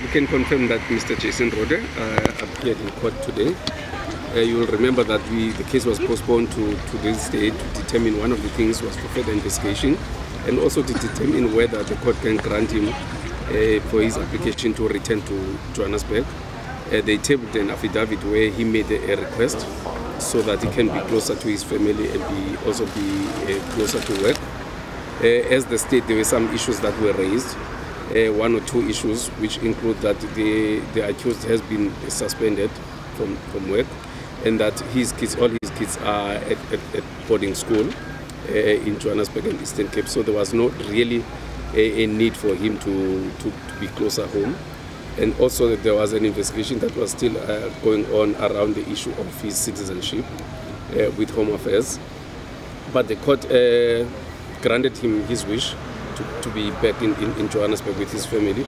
we can confirm that Mr. Jason Rohde uh, appeared in court today. Uh, you will remember that we, the case was postponed to, to this day to determine one of the things was for further investigation and also to determine whether the court can grant him uh, for his application to return to Johannesburg. Uh, they tabled an affidavit where he made a, request so that he can be closer to his family and be also be uh, closer to work. Uh, as the state, there were some issues that were raised. Uh, one or two issues, which include that the, the accused has been suspended from, from work and that his kids, all his kids are at, at, at boarding school uh, in Johannesburg and Eastern Cape. So there was not really a, a need for him to, to, to, be closer home. And also that there was an investigation that was still uh, going on around the issue of his citizenship uh, with Home Affairs. But the court uh, granted him his wish to, to be back in, in, in, Johannesburg with his family.